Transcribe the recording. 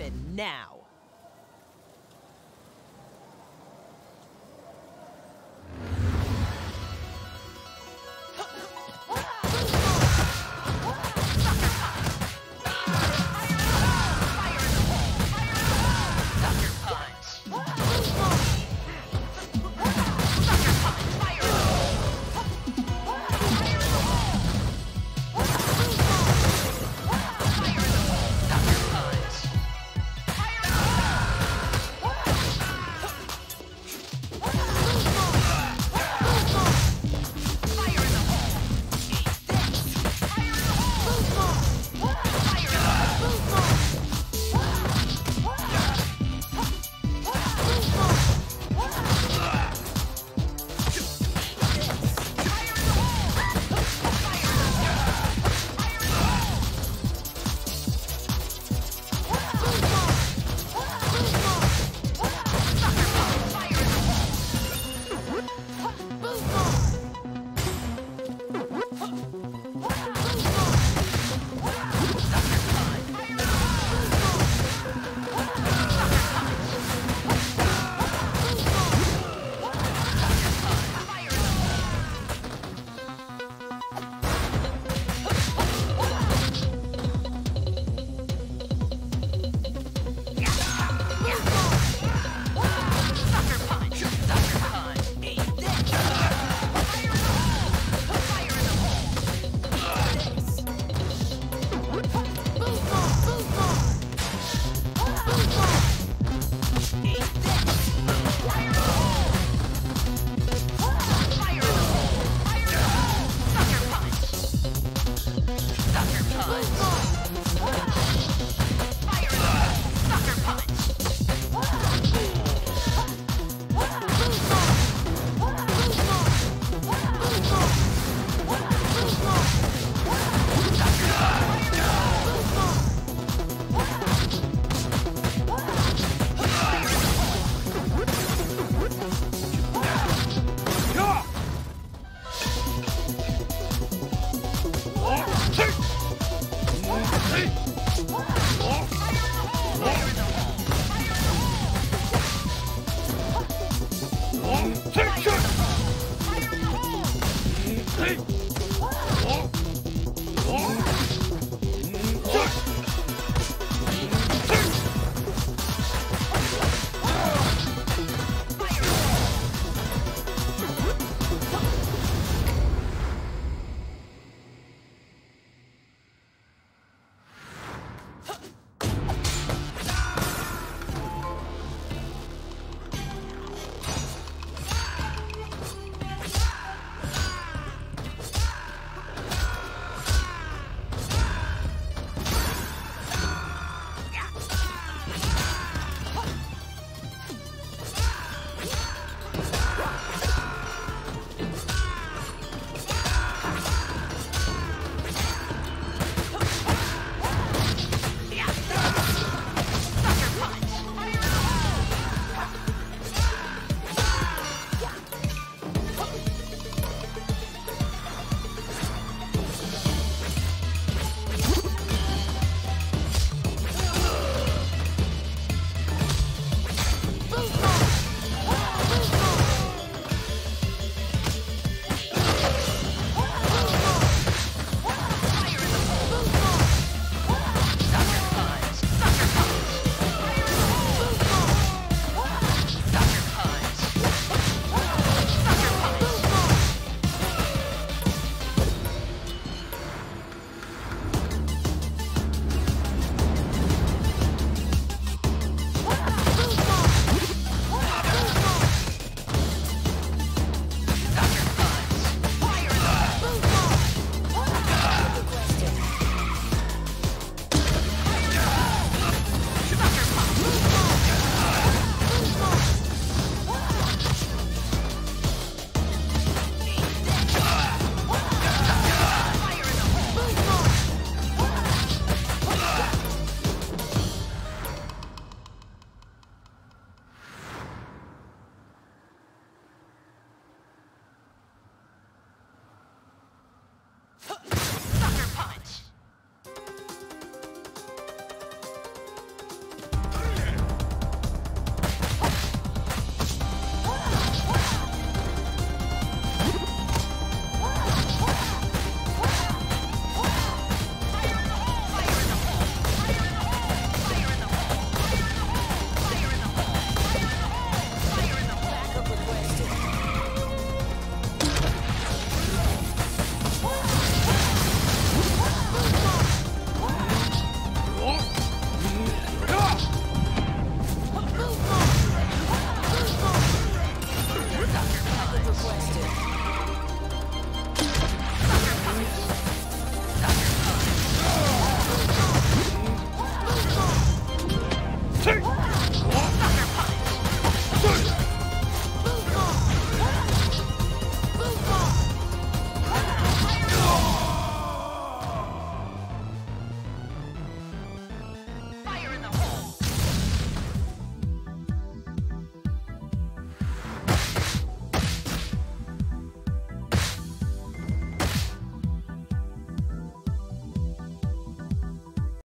happen now.